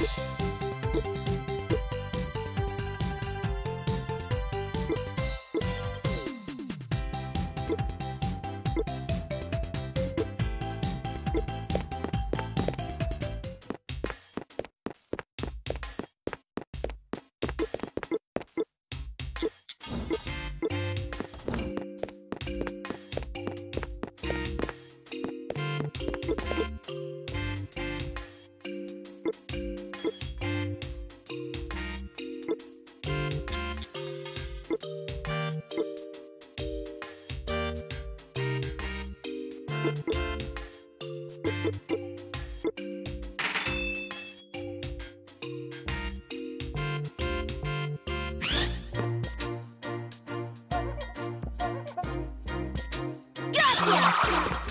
Yeah. Gotcha!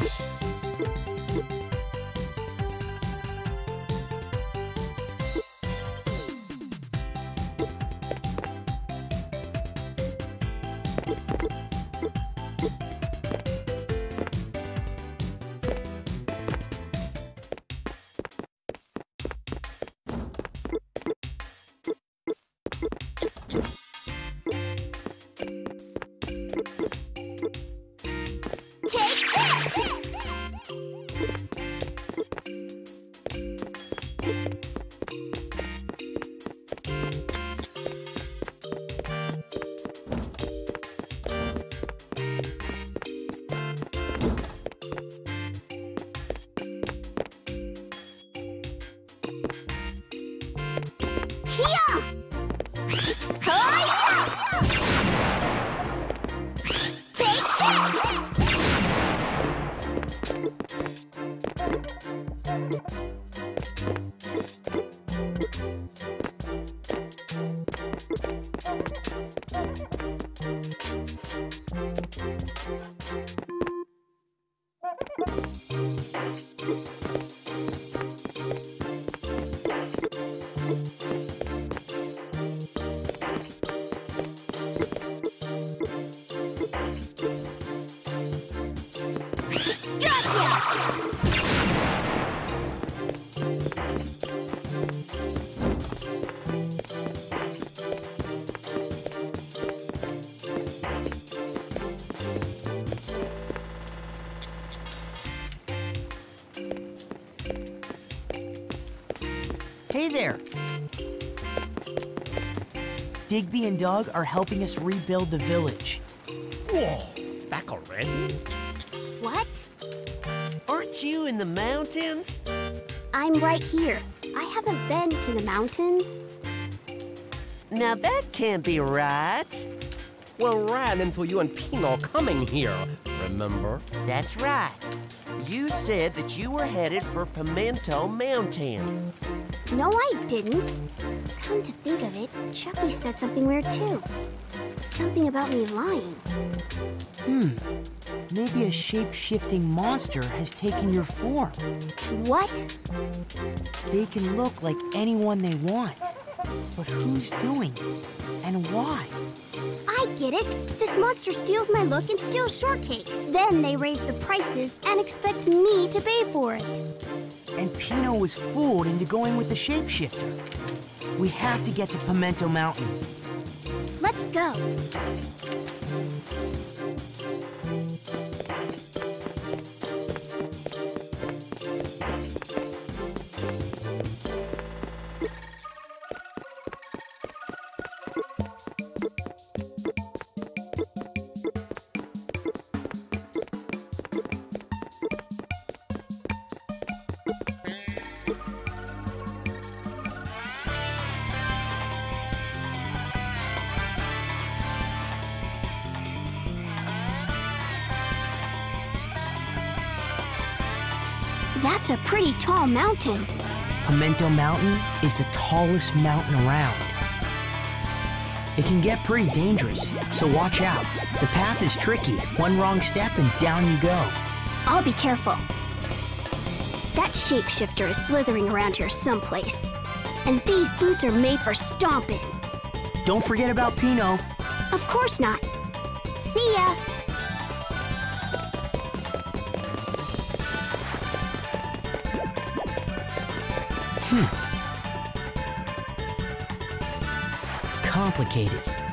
Hey there! Digby and Doug are helping us rebuild the village. Whoa, back already? What? Aren't you in the mountains? I'm right here. I haven't been to the mountains. Now that can't be right. We ran into you and Pino coming here, remember? That's right. You said that you were headed for Pimento Mountain. No, I didn't. Come to think of it, Chucky said something weird too. Something about me lying. Hmm. Maybe a shape-shifting monster has taken your form. What? They can look like anyone they want. But who's doing it? And why? I get it. This monster steals my look and steals shortcake. Then they raise the prices and expect me to pay for it. And Pino was fooled into going with the shapeshifter. We have to get to Pimento Mountain. Let's go. That's a pretty tall mountain. Pimento Mountain is the tallest mountain around. It can get pretty dangerous, so watch out. The path is tricky. One wrong step and down you go. I'll be careful. That shapeshifter is slithering around here someplace. And these boots are made for stomping. Don't forget about Pino. Of course not. See ya. Complicated.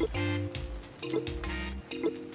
Thank you.